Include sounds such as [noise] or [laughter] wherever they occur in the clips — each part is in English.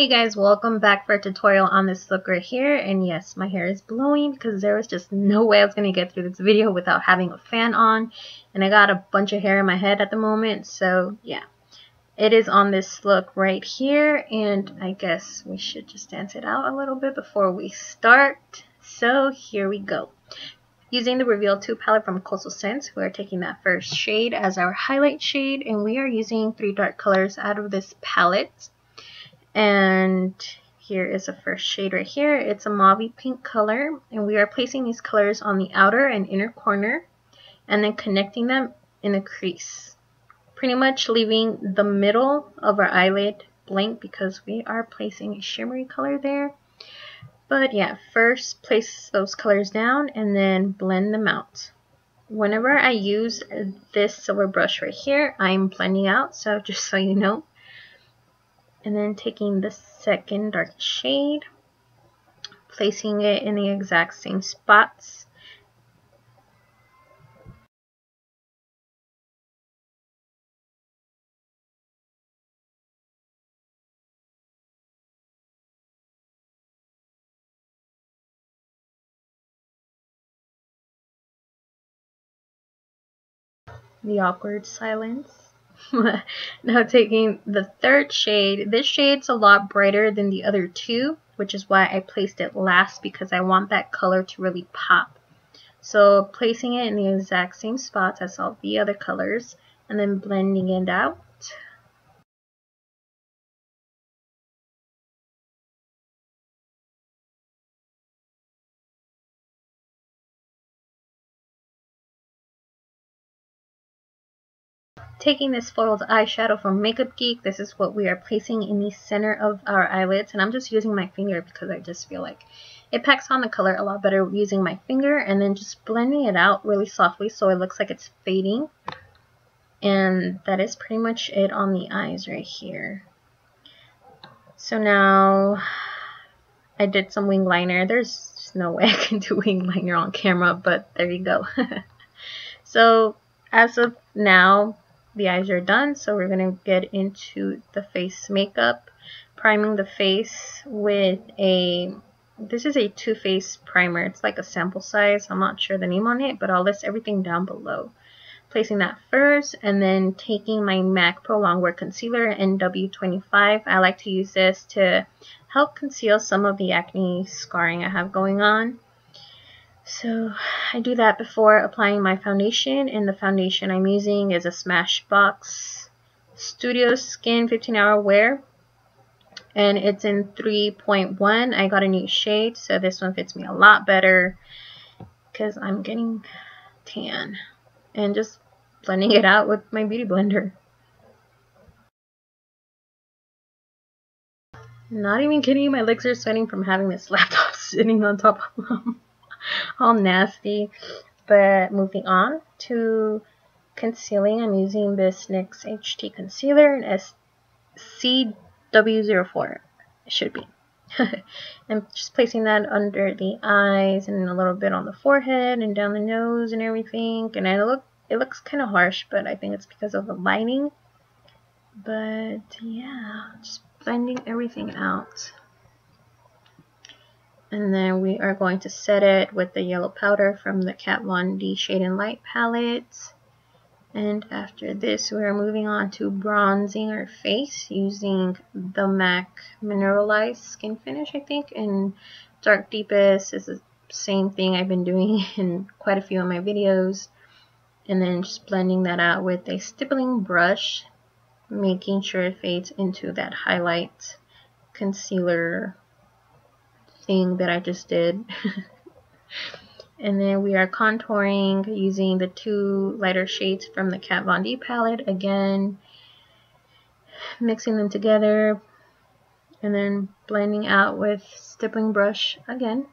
Hey guys, welcome back for a tutorial on this look right here. And yes, my hair is blowing because there was just no way I was going to get through this video without having a fan on. And I got a bunch of hair in my head at the moment, so yeah. It is on this look right here, and I guess we should just dance it out a little bit before we start. So here we go. Using the Revealed 2 palette from Coastal Scents, we are taking that first shade as our highlight shade, and we are using three dark colors out of this palette. And here is the first shade right here. It's a mauve pink color, and we are placing these colors on the outer and inner corner, and then connecting them in a crease. Pretty much leaving the middle of our eyelid blank because we are placing a shimmery color there. But yeah, first place those colors down and then blend them out. Whenever I use this silver brush right here, I'm blending out, so just so you know. And then taking the second dark shade, placing it in the exact same spots. the awkward silence. [laughs] now taking the third shade, this shade's a lot brighter than the other two, which is why I placed it last because I want that color to really pop. So placing it in the exact same spots as all the other colors and then blending it out. Taking this foiled eyeshadow from Makeup Geek, this is what we are placing in the center of our eyelids. And I'm just using my finger because I just feel like it packs on the color a lot better using my finger and then just blending it out really softly so it looks like it's fading. And that is pretty much it on the eyes right here. So now I did some wing liner. There's no way I can [laughs] do wing liner on camera, but there you go. [laughs] so as of now, the eyes are done. So we're going to get into the face makeup priming the face with a this is a Too Faced primer. It's like a sample size. I'm not sure the name on it but I'll list everything down below. Placing that first and then taking my MAC Pro Longwear Concealer NW25 I like to use this to help conceal some of the acne scarring I have going on so I do that before applying my foundation and the foundation I'm using is a Smashbox Studio Skin 15 Hour Wear and it's in 3.1. I got a new shade so this one fits me a lot better because I'm getting tan and just blending it out with my beauty blender. Not even kidding, my legs are sweating from having this [laughs] laptop sitting on top of them. [laughs] all nasty. But moving on to concealing, I'm using this NYX HD Concealer in SCW04. It should be. [laughs] I'm just placing that under the eyes and a little bit on the forehead and down the nose and everything. And I look, it looks kind of harsh, but I think it's because of the lighting. But yeah, just blending everything out and then we are going to set it with the yellow powder from the Kat Von D Shade and Light palette. And after this, we are moving on to bronzing our face using the MAC Mineralized Skin Finish, I think. And Dark Deepest is the same thing I've been doing [laughs] in quite a few of my videos. And then just blending that out with a stippling brush, making sure it fades into that highlight concealer thing that I just did. [laughs] and then we are contouring using the two lighter shades from the Kat Von D palette. Again, mixing them together and then blending out with stippling brush again.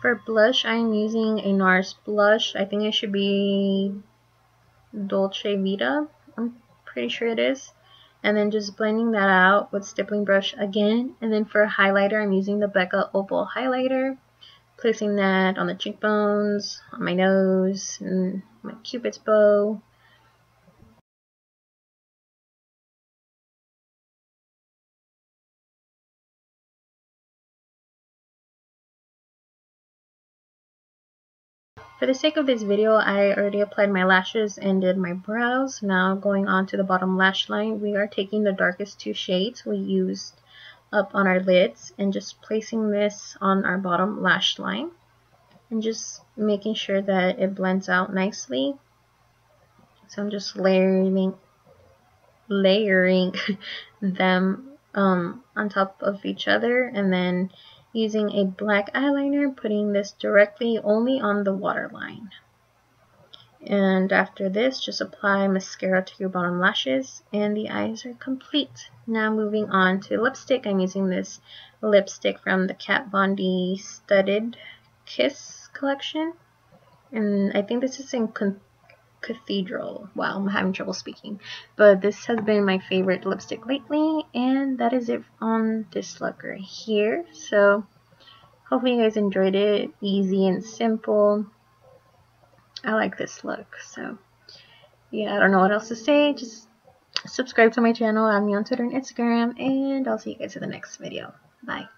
For blush, I'm using a NARS blush. I think it should be Dolce Vita. I'm pretty sure it is. and then just blending that out with stippling brush again and then for highlighter I'm using the Becca Opal highlighter placing that on the cheekbones, on my nose, and my cupid's bow. For the sake of this video, I already applied my lashes and did my brows. Now going on to the bottom lash line, we are taking the darkest two shades we used up on our lids and just placing this on our bottom lash line and just making sure that it blends out nicely. So I'm just layering layering [laughs] them um, on top of each other and then using a black eyeliner putting this directly only on the waterline. And after this, just apply mascara to your bottom lashes and the eyes are complete. Now moving on to lipstick, I'm using this lipstick from the Kat Von D Studded Kiss collection. And I think this is in Cathedral. Wow, I'm having trouble speaking. But this has been my favorite lipstick lately. And that is it on this look right here. So hopefully you guys enjoyed it. Easy and simple. I like this look. So, yeah, I don't know what else to say. Just subscribe to my channel. Add me on Twitter and Instagram. And I'll see you guys in the next video. Bye.